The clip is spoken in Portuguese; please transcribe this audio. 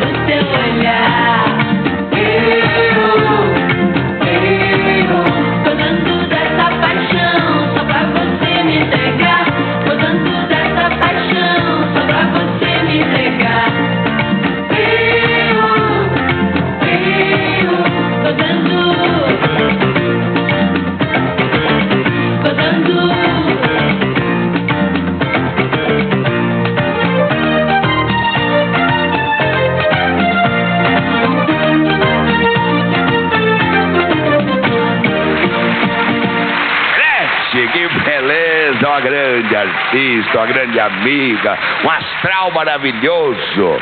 do seu olhar. É uma grande artista, uma grande amiga, um astral maravilhoso.